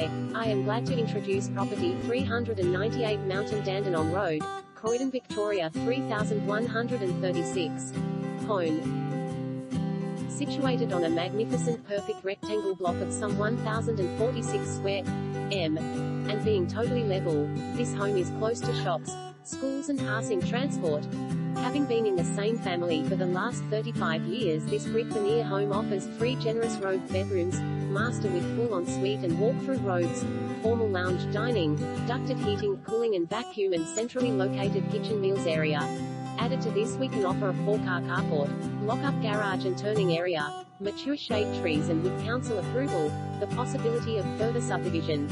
Hi, I am glad to introduce property 398 Mountain Dandenong Road, Croydon, Victoria 3136. Home. Situated on a magnificent perfect rectangle block of some 1046 square m, and being totally level, this home is close to shops, schools and passing transport. Having been in the same family for the last 35 years this brick veneer home offers three generous robe bedrooms, master with full ensuite and walk-through robes, formal lounge dining, ducted heating, cooling and vacuum and centrally located kitchen meals area. Added to this we can offer a four-car carport, lock-up garage and turning area, mature shade trees and with council approval, the possibility of further subdivision.